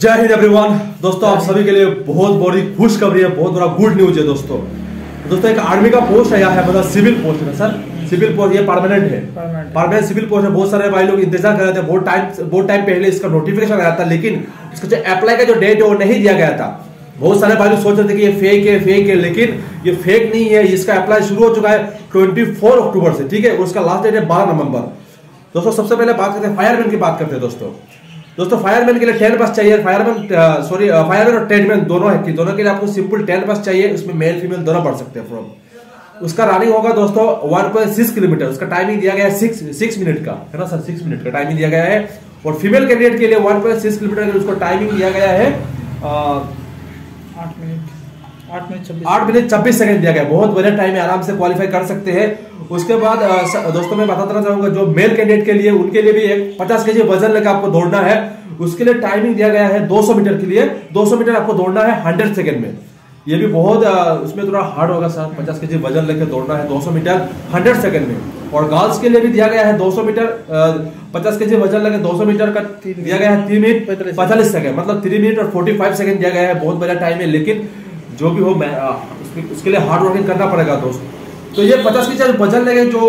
जय हिंद एवरीवन। दोस्तों आप सभी के लिए बहुत बड़ी खुशखबरी है बहुत बड़ा गुड न्यूज़ है दोस्तों। दोस्तों एक आर्मी का पोस्ट आया है मतलब सिविल पोस्ट है सर? सिविल पोस्ट ये परमानेंट है। परमानेंट सिविल पोस्ट है। बहुत सारे भाई लोग इंतज़ार कर रहे थे बहुत टाइम बहुत टाइम पहले इसका नोटिफिकेशन आया था लेकिन इसका जो अप्लाई का जो डेट है वो नहीं दिया गया था। बहुत सारे भाई लोग सोच रहे थे कि ये फेक है फेक है लेकिन ये फेक नहीं है। इसका अप्लाई शुरू हो चुका है ट्वेंटी अक्टूबर से ठीक है? उसका लास्ट डेट है बारह नवंबर। दोस्तों सबसे पहले बात करते हैं फायरमैन की बात करते हैं दोस्तों। दोस्तों फायरमैन के लिए टेन पास चाहिए। फायरमैन सॉरी फायरमैन और ट्रेडमैन दोनों है। कि दोनों के लिए आपको सिंपल टेन पास चाहिए। उसमें मेल फीमेल दोनों पढ़ सकते हैं फ्रॉम उसका रनिंग होगा दोस्तों 1.6 किलोमीटर। उसका टाइमिंग दिया गया है सिक्स सिक्स मिनट का। है ना सर सिक्स मिनट का टाइमिंग दिया गया है। और फीमेल कैंडिडेट के लिए 1.6 किलोमीटर उसको टाइमिंग दिया गया है आठ मिनट आठ मिनट छब्बीस सेकंड दिया गया। बहुत बढ़िया टाइम है आराम से क्वालिफाई कर सकते हैं। उसके बाद दोस्तों मैं बताना चाहूँगा जो मेल कैंडिडेट के लिए उनके लिए भी एक पचास के वज़न लेकर आपको दौड़ना है। उसके लिए टाइमिंग दिया गया है 200 मीटर के लिए। 200 मीटर आपको दौड़ना है 100 सेकंड में। ये भी बहुत उसमें थोड़ा हार्ड होगा सर पचास के वज़न लेकर दौड़ना है 200 मीटर 100 सेकंड में। और गर्ल्स के लिए भी दिया गया है 200 मीटर पचास के वज़न लेकर 200 मीटर का दिया गया है तीन मिनट पैंतालीस सेकंड मतलब थ्री मिनट और फोर्टी सेकंड दिया गया है। बहुत बड़ा टाइम है लेकिन जो भी हो मैं उसके, लिए हार्ड वर्किंग करना पड़ेगा दोस्त। तो ये पचास की चार वज़न लेके जो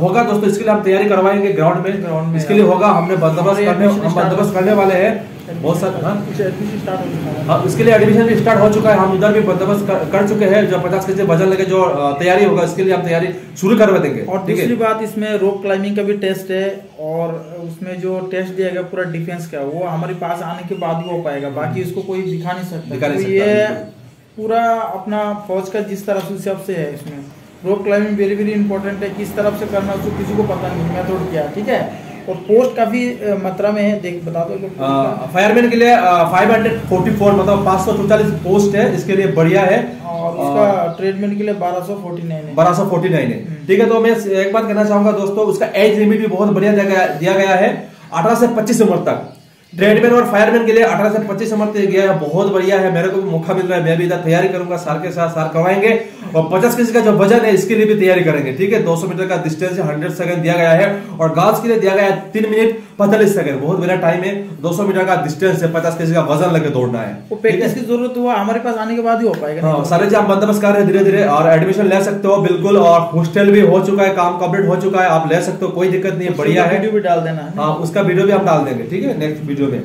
होगा दोस्तों इसके लिए हम तैयारी करवाएँगे ग्राउंड में। Ground में, इसके लिए होगा हमने बंदोबस्त करने हम बंदोबस्त करने वाले हैं। बहुत सारे हाँ? हो है। हाँ इसके लिए एडमिशन भी स्टार्ट हो चुका है। हम इधर भी बंदोबस्त कर, कर चुके हैं। जो पचास के जी वज़न लेके जो तैयारी होगा इसके लिए हम तैयारी शुरू करवा देंगे। और दूसरी बात इसमें रोप क्लाइंबिंग का भी टेस्ट है और उसमें जो टेस्ट दिया गया पूरा डिफेंस का वो हमारे पास आने के बाद ही हो पाएगा। बाकी इसको कोई दिखा नहीं सकता। तो ये। पूरा अपना फौज का जिस तरह से हिसाब से है इसमें। Rope climbing very very important है। किस तरफ़ से करना उसको किसी को पता नहीं। मेथड क्या है ठीक है? और पोस्ट काफ़ी मात्रा में है। देख बता दो। फायरमैन के लिए फाइव हंड्रेड फोर्टी फोर मतलब पाँच सौ चौचालीस पोस्ट है। इसके लिए बढ़िया है। और उसका ट्रीटमेंट के लिए बारह सौ फोर्टी नाइन है। बारह सौ फोर्टी नाइन है ठीक है तो मैं एक बात कहना चाहूँगा दोस्तों उसका एज लिमिट भी बहुत बढ़िया दिया गया है। अठारह से पच्चीस उम्र तक। ट्रेडमैन और फायरमैन के लिए अठारह से पच्चीस उम्र तक गया है। बहुत बढ़िया है। मेरे को भी मौका मिल रहा है। मैं भी इधर तैयारी करूँगा। सार के साथ सार करवाएँगे। और पचास केजी का जो वज़न है इसके लिए भी तैयारी करेंगे। ठीक है? 200 मीटर का डिस्टेंस हंड्रेड सेकंड दिया गया है। और गर्ल्स के लिए दिया गया है तीन मिनट पैंतालीस सेकंड बहुत बढ़िया टाइम है। 200 मीटर का डिस्टेंस है। पचास केजी का वज़न लगे दौड़ना है। प्रैक्टिस की ज़रूरत हुआ हमारे पास आने के बाद ही हो पाएगा। हाँ सारे जी आप बंदोबस्त कर रहे हैं धीरे धीरे और एडमिशन ले सकते हो बिल्कुल। और हॉस्टल भी हो चुका है। काम कंप्लीट हो चुका है। आप ले सकते हो कोई दिक्कत नहीं है। बढ़िया है। वीडियो भी डाल देना। हाँ उसका वीडियो भी हम डाल देंगे। ठीक है? नेक्स्ट वीडियो में।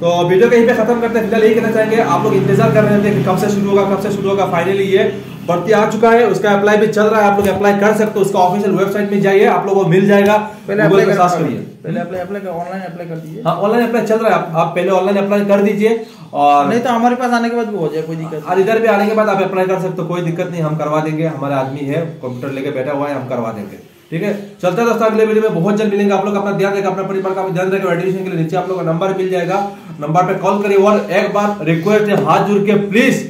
तो वीडियो कहीं पे खत्म करते हैं। फ़िलहाल यही कहना चाहेंगे आप लोग इंतज़ार कर रहे थे कि कब से शुरू होगा कब से शुरू होगा। फाइनली ये भर्ती आ चुका है उसका अप्लाई भी चल रहा है आप लोग अप्लाई कर सकते हो उसका ऑफिशियल वेबसाइट में जाइए आप लोगों को मिल जाएगा। पहले अप्लाई कर करिए। पहले अप्लाई ऑनलाइन अप्लाई कर दीजिए। हाँ ऑनलाइन अप्लाई चल रहा है। आप, आप पहले ऑनलाइन अप्लाई कर दीजिए और नहीं तो हमारे पास आने के बाद भी हो जाए कोई दिक्कत और इधर भी आने के बाद आप अप्लाई कर सकते हो कोई दिक्कत नहीं हम करवा देंगे। हमारे आदमी है कंप्यूटर लेके बैठा हुआ है हम करवा देंगे। ठीक है? चलते हैं दोस्तों अगले वीडियो में बहुत जल्द मिलेंगे आप लोग। अपना ध्यान रखें अपना परिवार का ध्यान रखें एडमिशन के लिए नीचे आप लोग का नंबर मिल जाएगा। नंबर पे कॉल करिए और एक बार रिक्वेस्ट है हाथ जुड़ के प्लीज़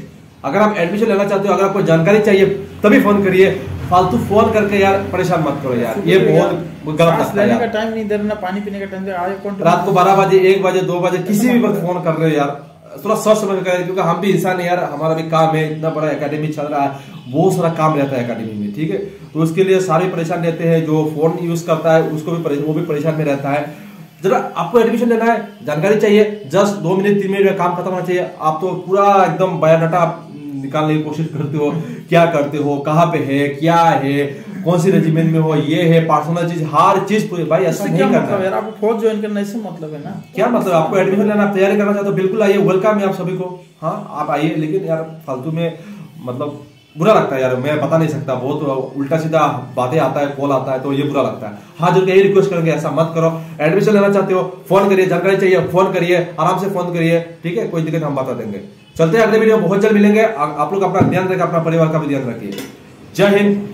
अगर आप एडमिशन लेना चाहते हो अगर आपको जानकारी चाहिए तभी फ़ोन करिए। फालतू फ़ोन करके यार परेशान मत करो यार। ये बहुत गलत है लेने का टाइम नहीं देना पानी पीने का टाइम रात को बारह बजे एक बजे दो बजे किसी भी वक्त फ़ोन कर रहे हो यार। थोड़ा सोच समझ कर, क्योंकि हम भी इंसान है यार, हमारा भी काम है, इतना बड़ा एकेडमी चल रहा है, बहुत सारा काम रहता है एकेडमी में, ठीक है? तो उसके लिए सारे परेशान रहते हैं, जो फ़ोन यूज़ करता है, उसको भी वो भी परेशान में रहता है। जरा आपको एडमिशन लेना है, जानकारी चाहिए जस्ट दो मिनट तीन मिनट में काम खत्म होना चाहिए, आप तो पूरा एकदम बायोडाटा निकालने की कोशिश करते हो क्या करते हो कहाँ पे है क्या है कौन सी रेजिमेंट में हो ये है पार्सनल चीज़ हर चीज़ पूरी भाई ऐसा नहीं करना मतलब है। आपको फौज ज्वाइन करना इससे मतलब है ना? क्या मतलब? आपको एडमिशन लेना आप तैयारी करना चाहते हो बिल्कुल आइए वेलकम है आप सभी को। हाँ आप आइए लेकिन यार फालतू में मतलब बुरा लगता है यार, मैं बता नहीं सकता बहुत उल्टा सीधा बातें आता है कॉल आता है तो ये बुरा लगता है। हाँ जो यही रिक्वेस्ट करेंगे, ऐसा मत करो। एडमिशन लेना चाहते हो फ़ोन करिए, जानकारी चाहिए फ़ोन करिए, आराम से फ़ोन करिए, ठीक है? कोई दिक्कत हम बता देंगे। चलते हैं, अगले वीडियो बहुत जल्द मिलेंगे। आप लोग अपना ध्यान रखें, अपना परिवार का भी ध्यान रखिए। जय हिंद।